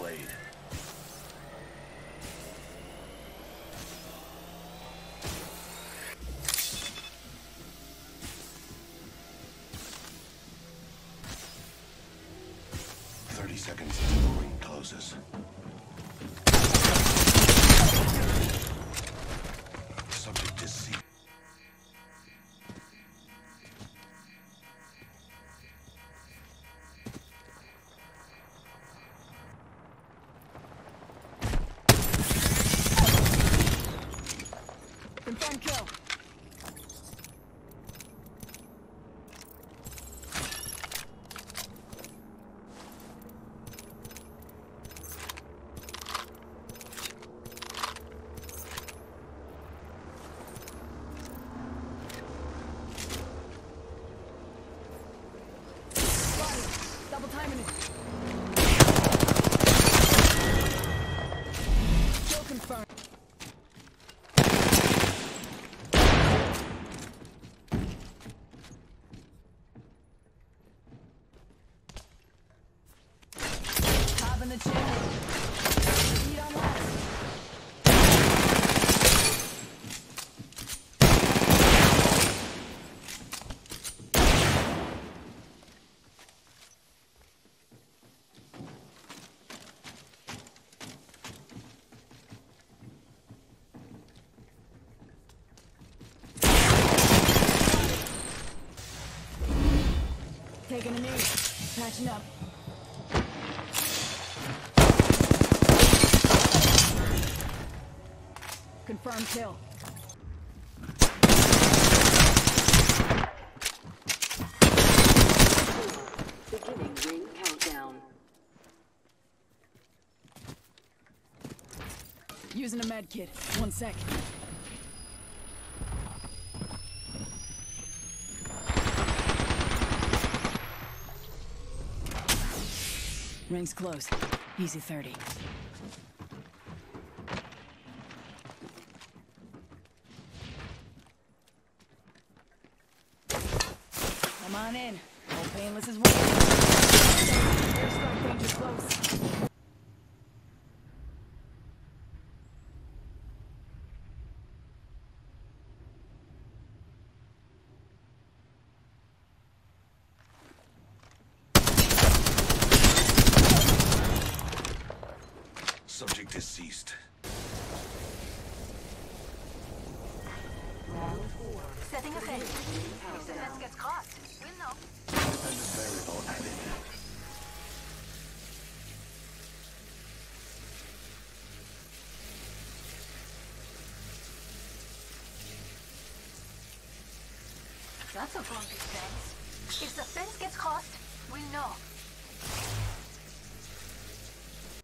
Administering. Thirty seconds until the ring closes. Taking a knee. Patching up. Confirm kill. Beginning ring countdown. Using a med kit. One sec. Ring's close. Easy 30. On in. All painless as well. Airstrike range is close. Subject is ceased. Setting a fence. If the fence gets crossed, That's a bumpy fence. If the fence gets crossed, we'll know.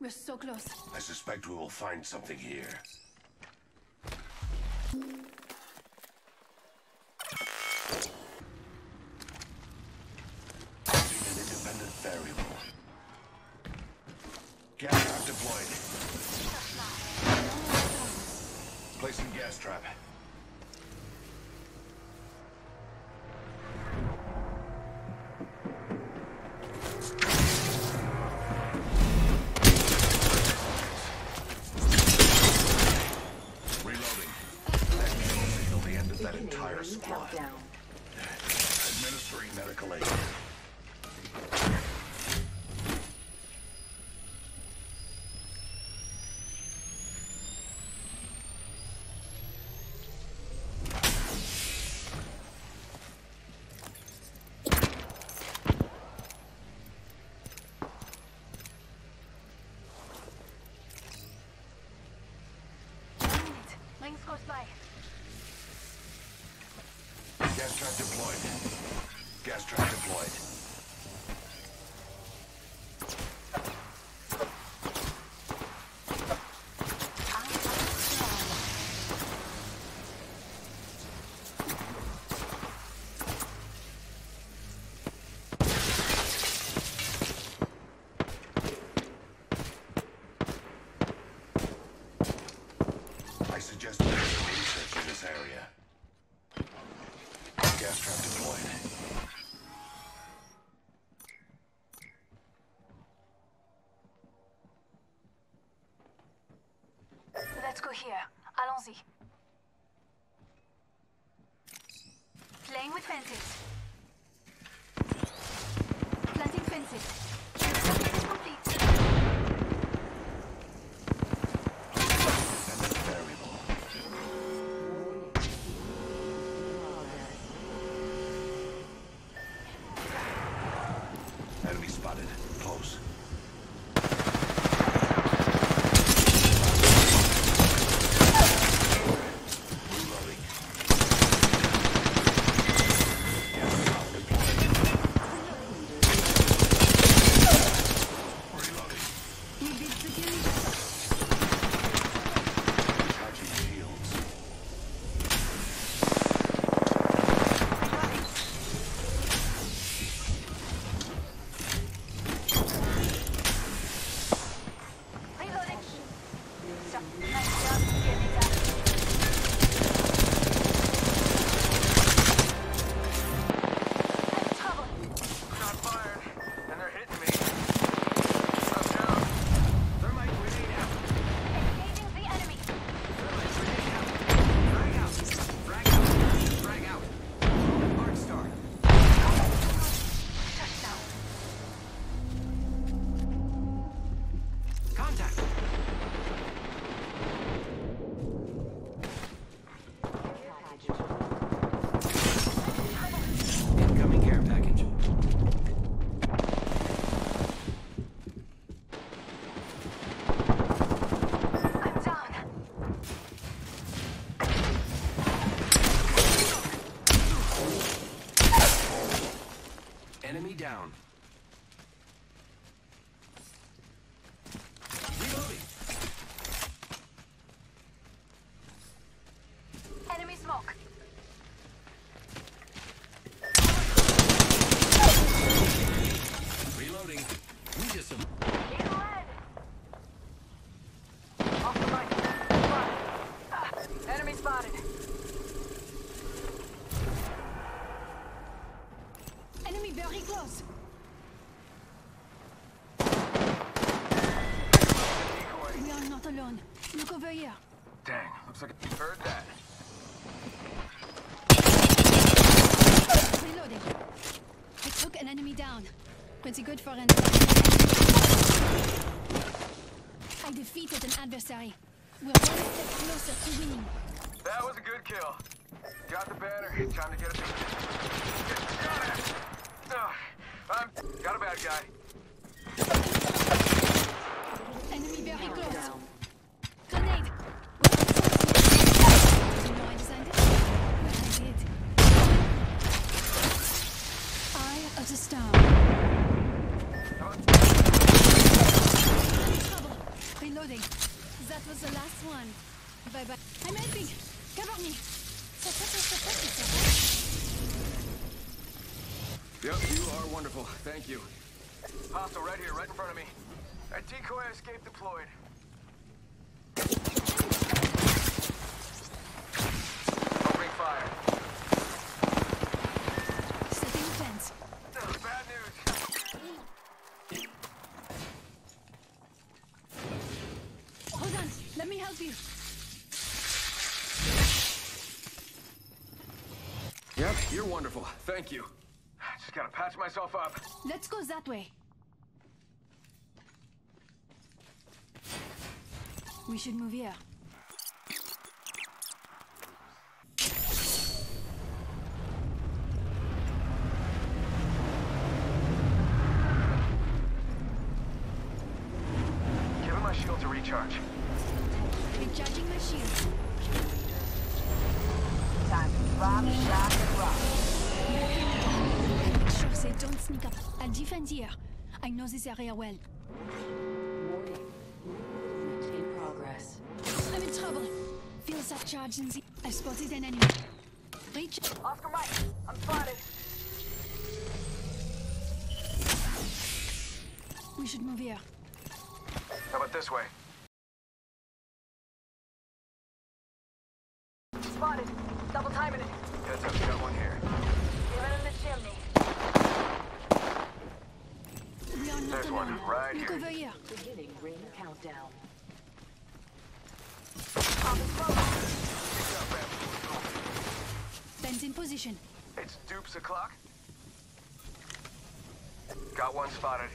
We're so close. I suspect we will find something here. Administering medical aid. One minute. Close by. Gas trap deployed. Gas trap deployed. suggest doing some research in this area. Gas trap deployed. Let's go here. Allons-y. Playing with fences. Planting fences. Down. Reloading. Enemy smoke. Reloading. We just some. In red. Off the mic. Spotted. Enemy spotted. Enemy very close. Decoy. We are not alone. Look over here. Dang, looks like I heard that. Reloading. I took an enemy down. Pretty good for an. I defeated an adversary. We're one step closer to winning. That was a good kill. Got the banner. Time to get it. Got it. Ugh, I'm got a bad guy. Enemy very Count close. down. Grenade. Did you know I designed it? Well, I did. Star. Trouble. Reloading. That was the last one. Bye bye. I'm helping. Cover me. Yep, you are wonderful. Thank you. Hostile right here, right in front of me. A decoy escape deployed. Opening fire. Setting fence. Ugh, Bad news. Hold on. Let me help you. Yep, you're wonderful. Thank you. I just gotta patch myself up. Let's go that way. We should move here. I'll here. I know this area well. Warning. Movement in progress. I'm in trouble. Feel that charge in the... I spotted an enemy. Reach... Oscar Mike, I'm spotted. We should move here. How about this way? Right over here. Beginning ring countdown. Ben's in position. It's dupes o'clock. Got one spotted.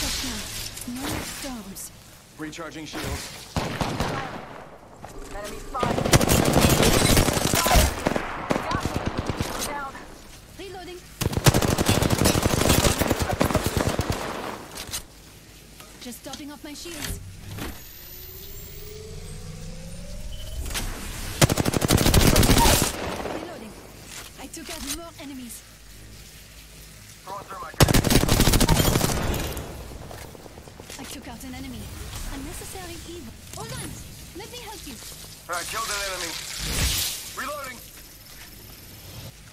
Just now. No storms. Recharging shields. Enemy spotted. Got me. Down. Reloading. Just topping off my shields. Reloading. I took out more enemies. Throwing through my grenade. I took out an enemy. Unnecessary evil. Hold on. Let me help you. I killed an enemy. Reloading.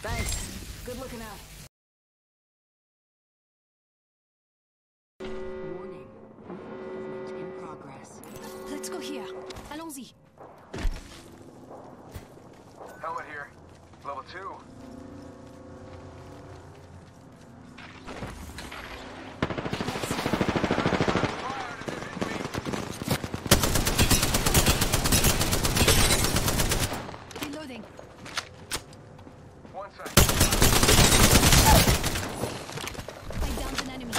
Thanks. Good looking out. Warning. Movement in progress. Let's go here. Allons-y. Helmet here. Level two. Reloading. One sec. I downed an enemy.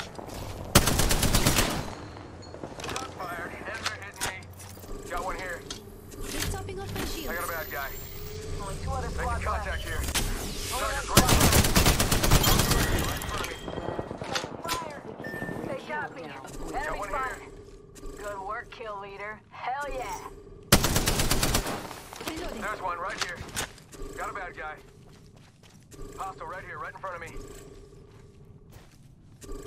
Shot fired. Enemy hitting me. Got one here. Just topping off my I shield. got a bad guy. Only two other Making squads left. contact here. Only Target's one right squad in front of me. Fire. They got me. Got Enemy one spotted. here. Good work, kill leader. Hell yeah. There's one right here. Got a bad guy. Hostile right here, right in front of me.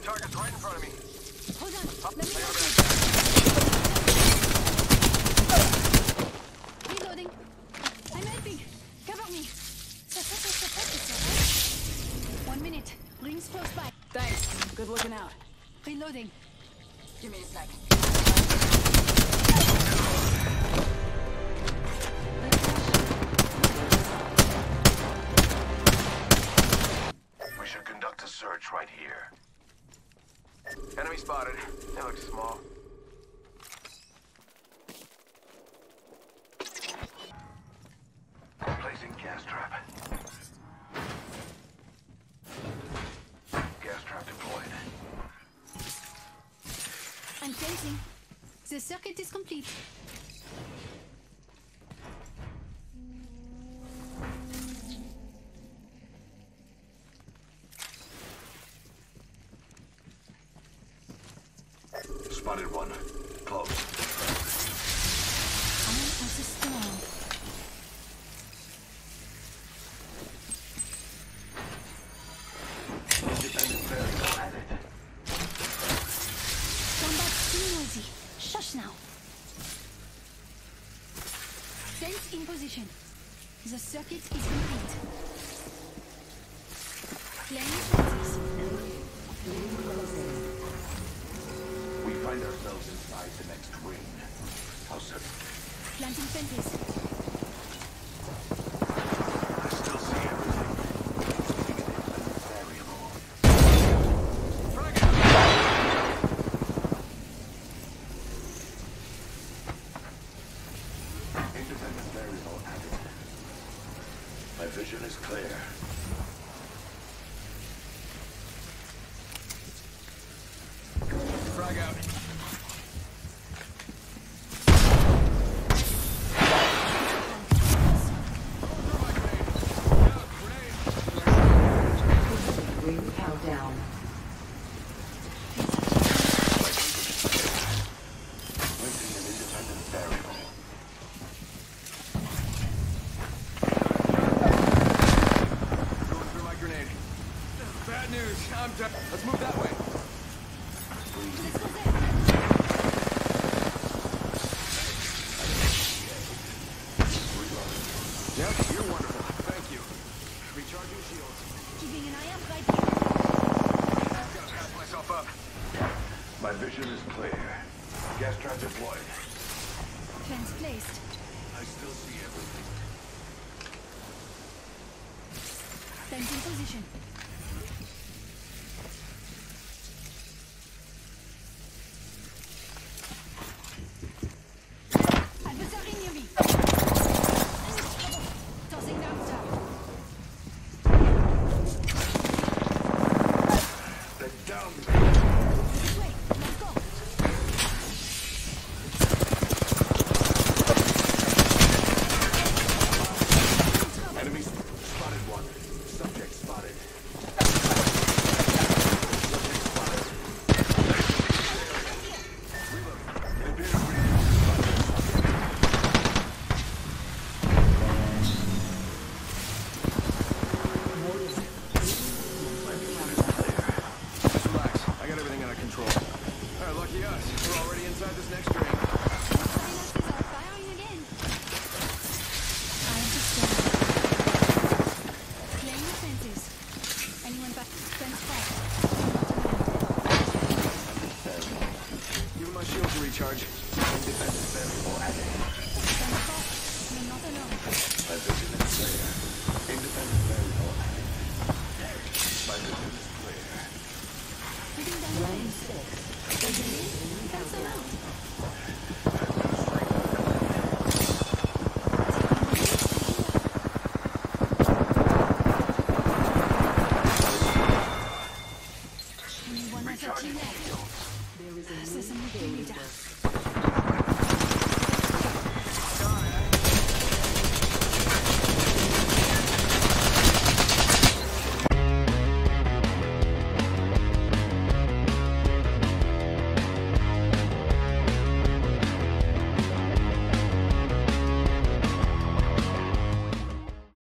Target's right in front of me. Hold on. Oh, Let me I help you. Reloading. I'm helping. Cover me. One minute. Rings close by. Thanks. Good looking out. Reloading. Give me a second. Spotted. They look small. Placing gas trap. Gas trap deployed. I'm fencing. The circuit is complete. Spotted one. Close. I as a storm. Independent variable added. Combat too noisy. Shush now. Fence in position. The circuit is find ourselves inside the next ring. How certain? Planting fences. I still see everything. Independent variable. Independent variable added. My vision is clear. Frag out. Ring countdown. Placing an independent variable. Going through my grenade. Bad news. I'm dead. Let's move that way. Let's go there. Yep, you're wonderful. Thank you. Recharging shields. Keeping an eye out right here. Gotta pass myself up. My vision is clear. Gas trap deployed. Fence placed. I still see everything. Fence in position. Lucky us. We're already inside this next ring.